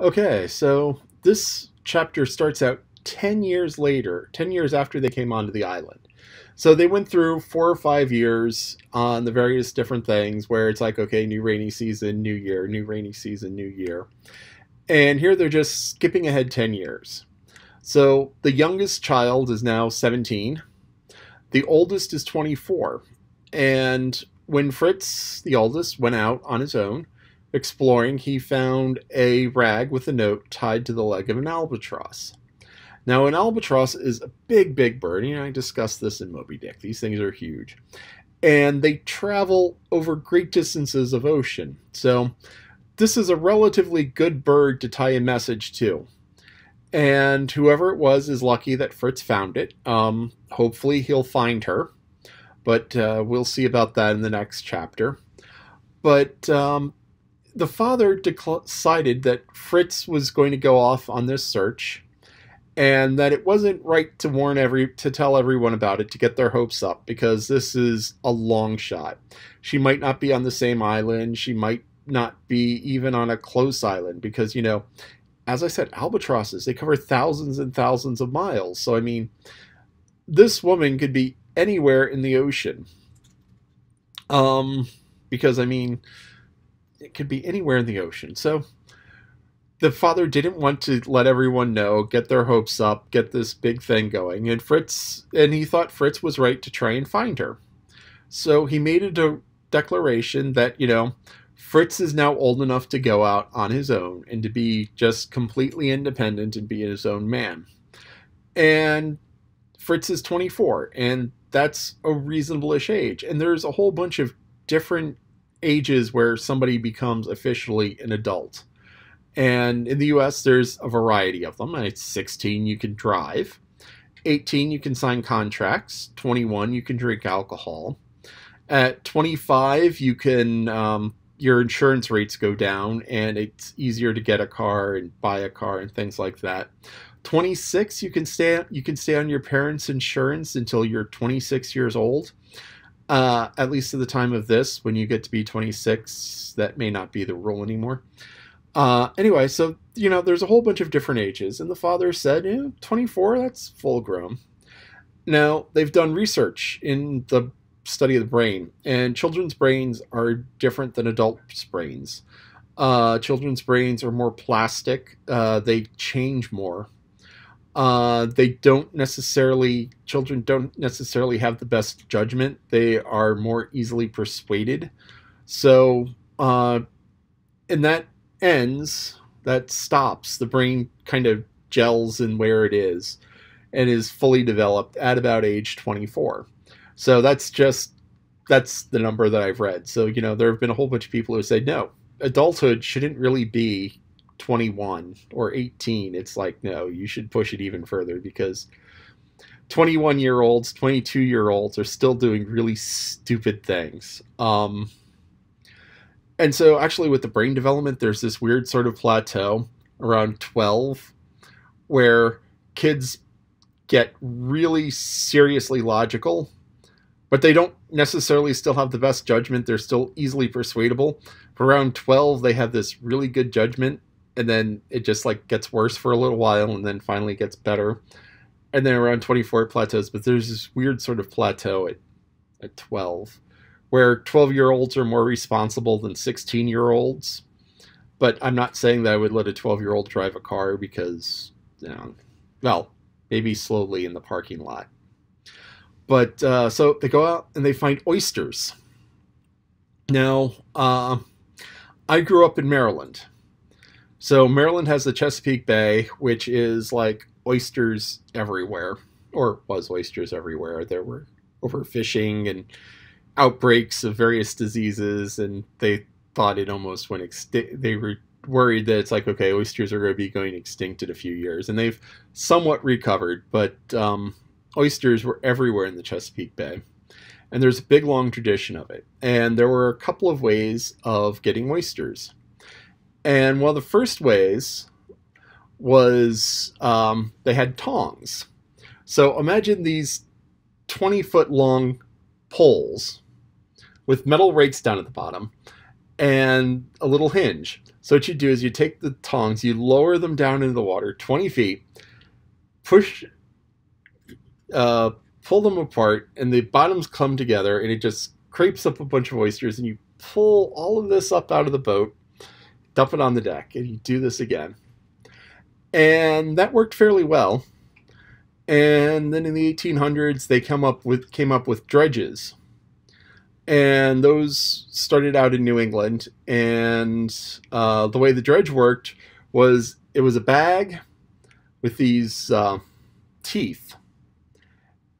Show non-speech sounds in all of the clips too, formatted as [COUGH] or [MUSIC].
Okay, so this chapter starts out 10 years later, 10 years after they came onto the island. So they went through four or five years on the various different things where it's like, okay, new rainy season, new year, new rainy season, new year. And here they're just skipping ahead 10 years. So the youngest child is now 17, the oldest is 24. And when Fritz, the oldest, went out on his own exploring, he found a rag with a note tied to the leg of an albatross. Now, an albatross is a big, big bird. You know, I discussed this in Moby Dick. These things are huge. And they travel over great distances of ocean. So, this is a relatively good bird to tie a message to. And whoever it was is lucky that Fritz found it. Um, hopefully, he'll find her. But uh, we'll see about that in the next chapter. But um, the father decided that Fritz was going to go off on this search and that it wasn't right to warn every to tell everyone about it to get their hopes up because this is a long shot. She might not be on the same island, she might not be even on a close island because you know, as I said, albatrosses they cover thousands and thousands of miles. So I mean, this woman could be anywhere in the ocean. Um because I mean, it could be anywhere in the ocean. So the father didn't want to let everyone know, get their hopes up, get this big thing going. And Fritz, and he thought Fritz was right to try and find her. So he made a de- declaration that, you know, Fritz is now old enough to go out on his own and to be just completely independent and be his own man. And Fritz is 24, and that's a reasonable-ish age. And there's a whole bunch of different ages where somebody becomes officially an adult. And in the US, there's a variety of them. At 16, you can drive. 18, you can sign contracts. 21, you can drink alcohol. At 25, you can um, your insurance rates go down, and it's easier to get a car and buy a car and things like that. 26, you can stay you can stay on your parents' insurance until you're 26 years old. Uh, at least at the time of this, when you get to be 26, that may not be the rule anymore. Uh, anyway, so you know, there's a whole bunch of different ages, and the father said, eh, 24, that's full grown. Now, they've done research in the study of the brain, and children's brains are different than adults' brains. Uh, children's brains are more plastic, uh, they change more. Uh, they don't necessarily, children don't necessarily have the best judgment, they are more easily persuaded. So, uh, in that ends, that stops. The brain kind of gels in where it is and is fully developed at about age 24. So that's just that's the number that I've read. So, you know, there have been a whole bunch of people who say no, adulthood shouldn't really be 21 or 18. It's like no, you should push it even further because 21 year olds, 22 year olds are still doing really stupid things. Um, and so, actually, with the brain development, there's this weird sort of plateau around 12 where kids get really seriously logical, but they don't necessarily still have the best judgment. They're still easily persuadable. For around 12, they have this really good judgment, and then it just like gets worse for a little while and then finally gets better. And then around 24 it plateaus, but there's this weird sort of plateau at, at 12 where 12 year olds are more responsible than 16 year olds. But I'm not saying that I would let a 12 year old drive a car because, you know, well, maybe slowly in the parking lot. But uh, so they go out and they find oysters. Now, uh, I grew up in Maryland. So Maryland has the Chesapeake Bay, which is like oysters everywhere, or was oysters everywhere. There were overfishing and outbreaks of various diseases, and they thought it almost went extinct. They were worried that it's like, okay, oysters are going to be going extinct in a few years, and they've somewhat recovered, but um, oysters were everywhere in the Chesapeake Bay. And there's a big long tradition of it. And there were a couple of ways of getting oysters. And one of the first ways was um, they had tongs. So imagine these 20 foot long poles with metal rates down at the bottom and a little hinge. So what you do is you take the tongs, you lower them down into the water 20 feet, push, uh, pull them apart, and the bottoms come together, and it just crepes up a bunch of oysters, and you pull all of this up out of the boat, dump it on the deck, and you do this again. And that worked fairly well. And then in the 1800s, they come up with came up with dredges and those started out in New England. And uh, the way the dredge worked was it was a bag with these uh, teeth,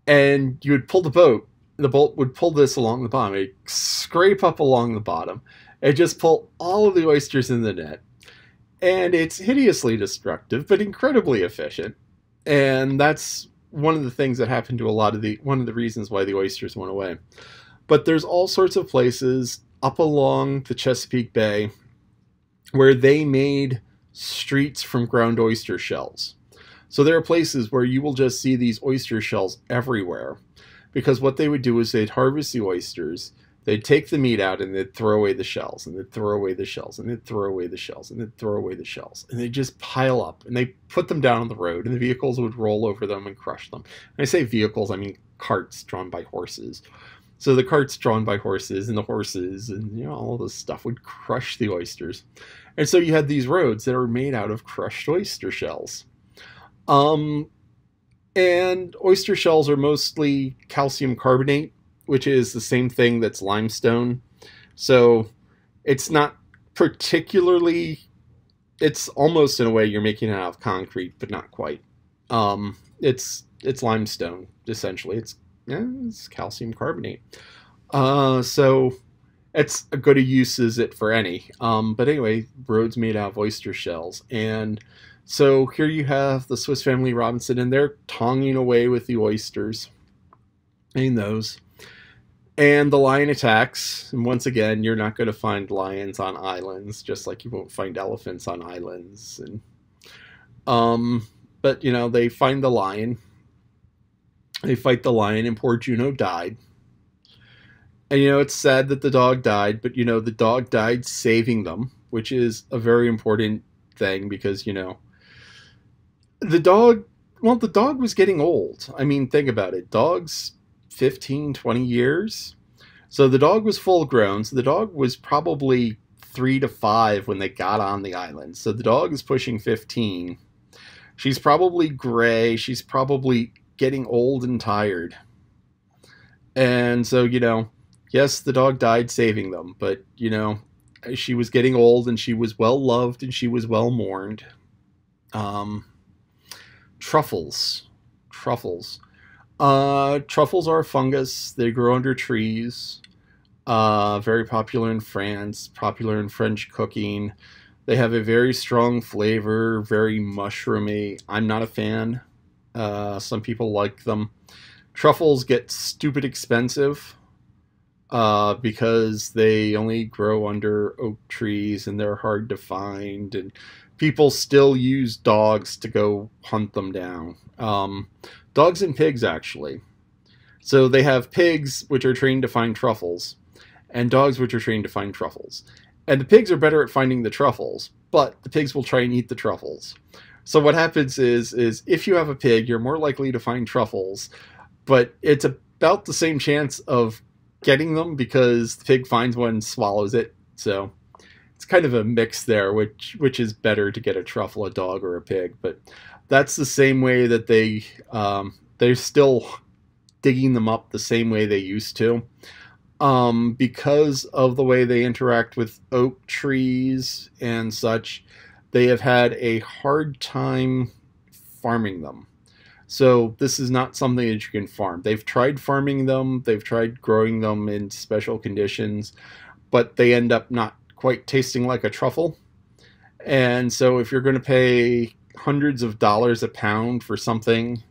and you would pull the boat. The boat would pull this along the bottom. It'd scrape up along the bottom, and just pull all of the oysters in the net. And it's hideously destructive, but incredibly efficient. And that's one of the things that happened to a lot of the one of the reasons why the oysters went away. But there's all sorts of places up along the Chesapeake Bay where they made streets from ground oyster shells. So there are places where you will just see these oyster shells everywhere because what they would do is they'd harvest the oysters, they'd take the meat out and they'd throw away the shells and they'd throw away the shells and they'd throw away the shells and they'd throw away the shells and they just pile up and they put them down on the road and the vehicles would roll over them and crush them. And I say vehicles, I mean carts drawn by horses. So the carts drawn by horses and the horses and you know all this stuff would crush the oysters. And so you had these roads that are made out of crushed oyster shells. Um, and oyster shells are mostly calcium carbonate, which is the same thing that's limestone. So it's not particularly it's almost in a way you're making it out of concrete, but not quite. Um, it's it's limestone essentially. It's yeah, it's calcium carbonate. Uh, so it's a good a use as it for any. Um, but anyway, roads made out of oyster shells. And so here you have the Swiss Family Robinson, and they're tonging away with the oysters. Eating those. And the lion attacks. And once again, you're not going to find lions on islands, just like you won't find elephants on islands. And um, but you know, they find the lion they fight the lion, and poor Juno died. And you know, it's sad that the dog died, but you know, the dog died saving them, which is a very important thing because, you know, the dog, well, the dog was getting old. I mean, think about it. Dogs 15, 20 years. So the dog was full grown. So the dog was probably three to five when they got on the island. So the dog is pushing 15. She's probably gray. She's probably getting old and tired. And so, you know, yes, the dog died saving them, but, you know, she was getting old and she was well loved and she was well mourned. Um, truffles. Truffles. Uh, truffles are a fungus. They grow under trees. Uh, very popular in France, popular in French cooking. They have a very strong flavor, very mushroomy. I'm not a fan. Uh, some people like them. Truffles get stupid expensive uh, because they only grow under oak trees and they're hard to find. And people still use dogs to go hunt them down. Um, dogs and pigs, actually. So they have pigs, which are trained to find truffles, and dogs, which are trained to find truffles. And the pigs are better at finding the truffles, but the pigs will try and eat the truffles. So what happens is is if you have a pig, you're more likely to find truffles, but it's about the same chance of getting them because the pig finds one and swallows it. So it's kind of a mix there, which which is better to get a truffle, a dog, or a pig. But that's the same way that they um, they're still digging them up the same way they used to. Um, because of the way they interact with oak trees and such, they have had a hard time farming them. So this is not something that you can farm. They've tried farming them, they've tried growing them in special conditions, but they end up not quite tasting like a truffle. And so if you're going to pay hundreds of dollars a pound for something,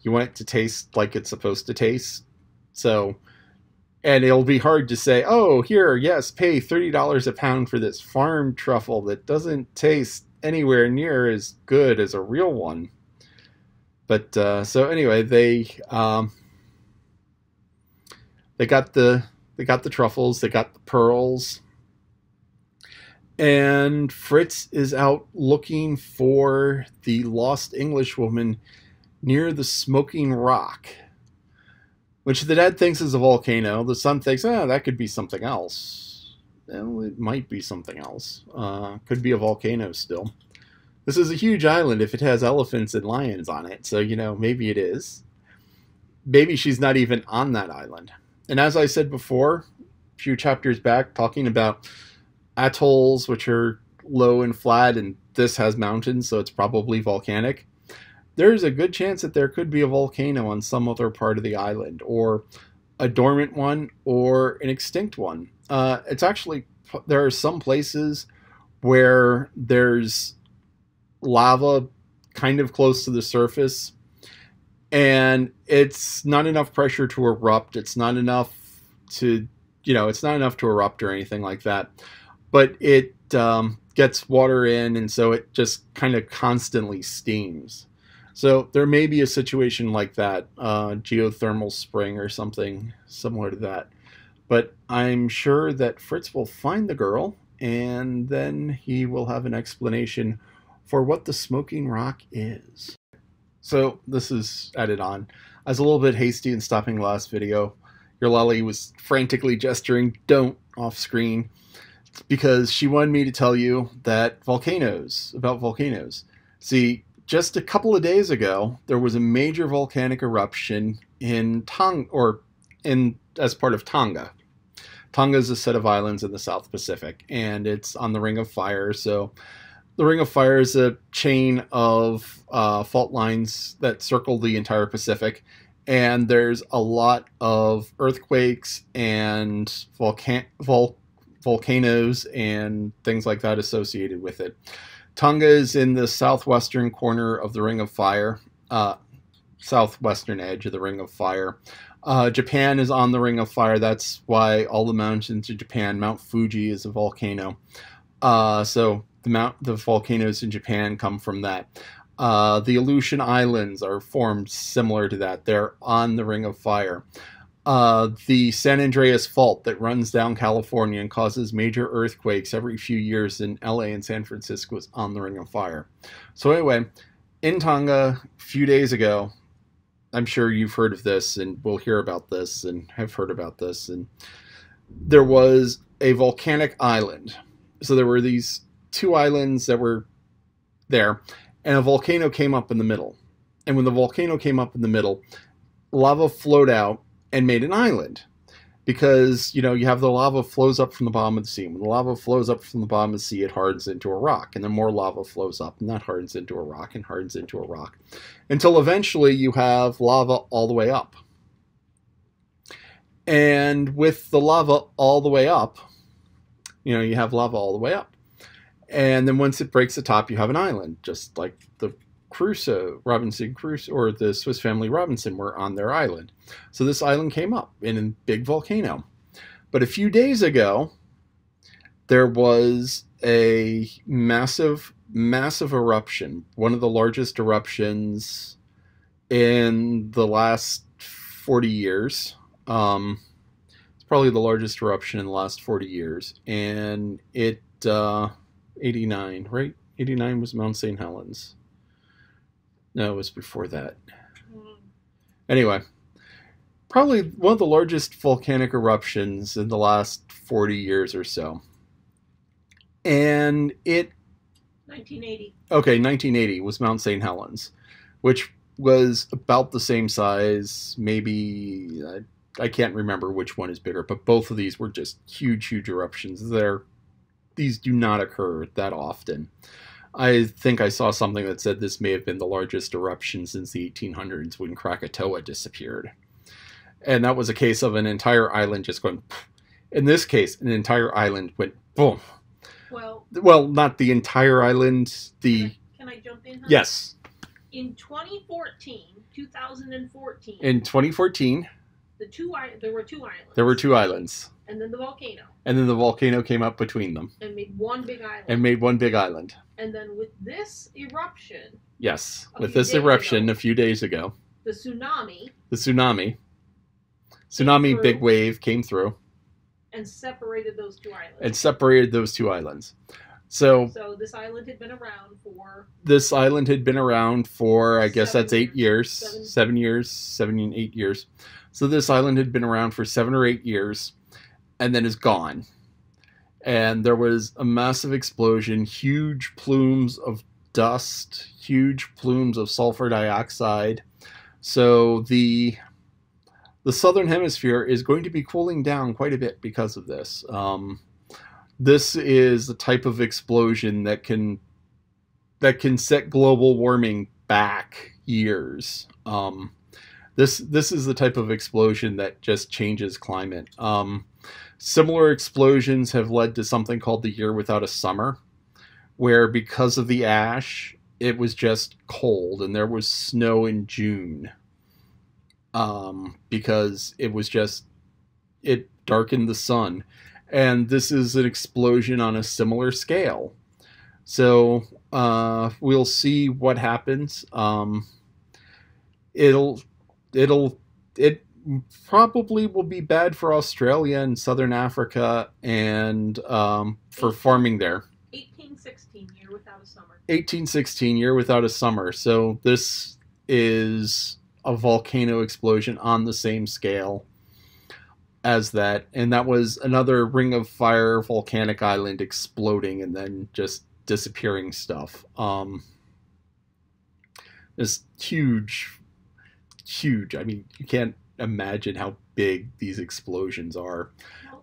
you want it to taste like it's supposed to taste. So and it'll be hard to say, oh, here, yes, pay $30 a pound for this farm truffle that doesn't taste anywhere near as good as a real one. But uh, so anyway, they um, they got the they got the truffles, they got the pearls, and Fritz is out looking for the lost Englishwoman near the Smoking Rock, which the dad thinks is a volcano. The son thinks, ah, that could be something else. Well, it might be something else. Uh, could be a volcano still. This is a huge island if it has elephants and lions on it, so, you know, maybe it is. Maybe she's not even on that island. And as I said before, a few chapters back, talking about atolls, which are low and flat, and this has mountains, so it's probably volcanic. There's a good chance that there could be a volcano on some other part of the island, or a dormant one, or an extinct one. Uh, it's actually, there are some places where there's lava kind of close to the surface, and it's not enough pressure to erupt. It's not enough to, you know, it's not enough to erupt or anything like that but it um, gets water in, and so it just kind of constantly steams. So there may be a situation like that, uh, geothermal spring or something similar to that. But I'm sure that Fritz will find the girl, and then he will have an explanation for what the smoking rock is. So this is added on. I was a little bit hasty in stopping the last video. Your lolly was frantically gesturing, don't, off screen because she wanted me to tell you that volcanoes, about volcanoes. See, just a couple of days ago, there was a major volcanic eruption in Tonga, or in as part of Tonga. Tonga is a set of islands in the South Pacific, and it's on the Ring of Fire. So, the Ring of Fire is a chain of uh, fault lines that circle the entire Pacific, and there's a lot of earthquakes and volcan vol volcanoes and things like that associated with it. Tonga is in the southwestern corner of the Ring of Fire, uh, southwestern edge of the Ring of Fire. Uh, Japan is on the Ring of Fire. That's why all the mountains in Japan, Mount Fuji is a volcano. Uh, so the mount, the volcanoes in Japan come from that. Uh, the Aleutian Islands are formed similar to that. They're on the Ring of Fire uh, the San Andreas Fault that runs down California and causes major earthquakes every few years in LA and San Francisco is on the Ring of Fire. So, anyway, in Tonga, a few days ago, I'm sure you've heard of this and will hear about this and have heard about this. And there was a volcanic island. So, there were these two islands that were there, and a volcano came up in the middle. And when the volcano came up in the middle, lava flowed out and made an island because you know you have the lava flows up from the bottom of the sea. When the lava flows up from the bottom of the sea, it hardens into a rock, and then more lava flows up, and that hardens into a rock, and hardens into a rock, until eventually you have lava all the way up. And with the lava all the way up, you know you have lava all the way up, and then once it breaks the top, you have an island, just like the Crusoe, Robinson Crusoe, or the Swiss Family Robinson were on their island. So this island came up in a big volcano. But a few days ago, there was a massive, massive eruption, one of the largest eruptions in the last 40 years. Um, it's probably the largest eruption in the last 40 years. And it, uh, 89, right? 89 was Mount St. Helens. No, it was before that. Anyway, probably one of the largest volcanic eruptions in the last 40 years or so. And it. 1980. Okay, 1980 was Mount St. Helens, which was about the same size, maybe. I, I can't remember which one is bigger, but both of these were just huge, huge eruptions. They're, these do not occur that often. I think I saw something that said this may have been the largest eruption since the 1800s when Krakatoa disappeared. And that was a case of an entire island just going. In this case, an entire island went boom. Well, well, not the entire island. The can I, can I jump in? Huh? yes. In 2014, 2014. In 2014, the two there were two islands. There were two islands. And then the volcano. And then the volcano came up between them. And made one big island. And made one big island. And then with this eruption. Yes, with this eruption ago, a few days ago. The tsunami. The tsunami. Tsunami big wave came through. and separated those two islands. and separated those two islands. So so this island had been around for this island had been around for I guess that's eight years. years, Seven. seven years, seven and eight years. So this island had been around for seven or eight years, and then is gone. And there was a massive explosion, huge plumes of dust, huge plumes of sulfur dioxide. So the the southern hemisphere is going to be cooling down quite a bit because of this. Um, this is the type of explosion that can that can set global warming back years. Um, this this is the type of explosion that just changes climate. Um, similar explosions have led to something called the year without a summer, where because of the ash, it was just cold and there was snow in June. Um, because it was just it darkened the sun, and this is an explosion on a similar scale. So uh, we'll see what happens. Um, it'll it'll it probably will be bad for Australia and Southern Africa and um, for farming there. 1816 year without a summer. 1816 year without a summer. So this is a volcano explosion on the same scale as that, and that was another ring of fire volcanic island exploding and then just disappearing stuff. Um, this huge, huge. I mean, you can't imagine how big these explosions are.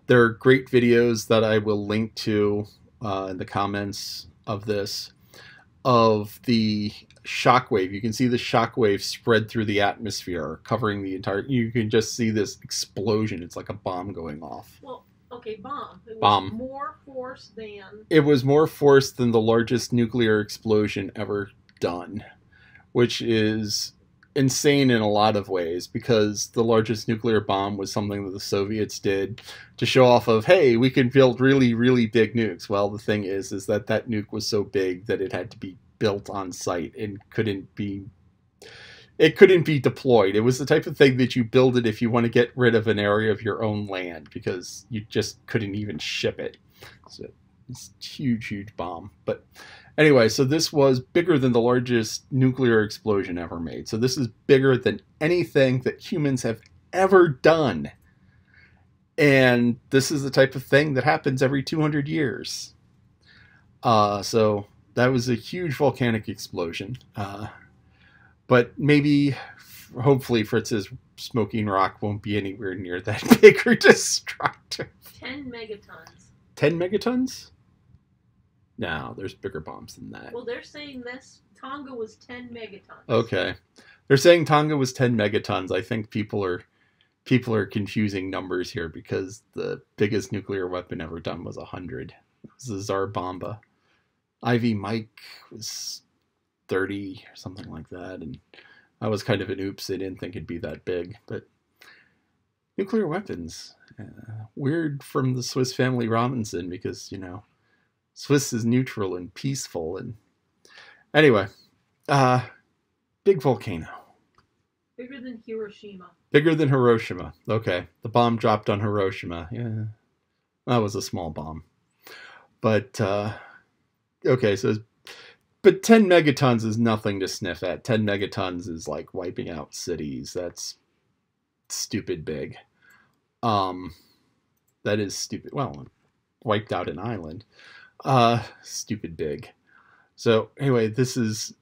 There are great videos that I will link to uh, in the comments of this of the shockwave. You can see the shockwave spread through the atmosphere, covering the entire. You can just see this explosion. It's like a bomb going off. Well, okay, bomb. It was Bomb. more force than It was more force than the largest nuclear explosion ever done, which is insane in a lot of ways because the largest nuclear bomb was something that the Soviets did to show off of hey we can build really really big nukes. Well the thing is is that that nuke was so big that it had to be built on site and couldn't be it couldn't be deployed. It was the type of thing that you build it if you want to get rid of an area of your own land because you just couldn't even ship it. So it's a huge huge bomb but Anyway, so this was bigger than the largest nuclear explosion ever made. So this is bigger than anything that humans have ever done. And this is the type of thing that happens every 200 years. Uh, so that was a huge volcanic explosion. Uh, but maybe, hopefully, Fritz's smoking rock won't be anywhere near that [LAUGHS] big or destructive. 10 megatons. 10 megatons? No, there's bigger bombs than that. Well, they're saying this Tonga was 10 megatons. Okay. They're saying Tonga was 10 megatons. I think people are people are confusing numbers here because the biggest nuclear weapon ever done was 100. It was the Tsar Bomba. Ivy Mike was 30 or something like that and I was kind of an oops. They didn't think it'd be that big, but nuclear weapons uh, weird from the Swiss Family Robinson because, you know, Swiss is neutral and peaceful and anyway, uh big volcano. Bigger than Hiroshima. Bigger than Hiroshima. Okay. The bomb dropped on Hiroshima. Yeah. That was a small bomb. But uh okay, so but 10 megatons is nothing to sniff at. 10 megatons is like wiping out cities. That's stupid big. Um that is stupid. Well, wiped out an island. Uh stupid big. So anyway, this is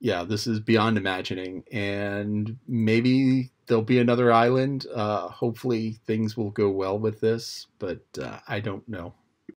yeah, this is beyond imagining, and maybe there'll be another island. Uh, hopefully, things will go well with this, but uh, I don't know.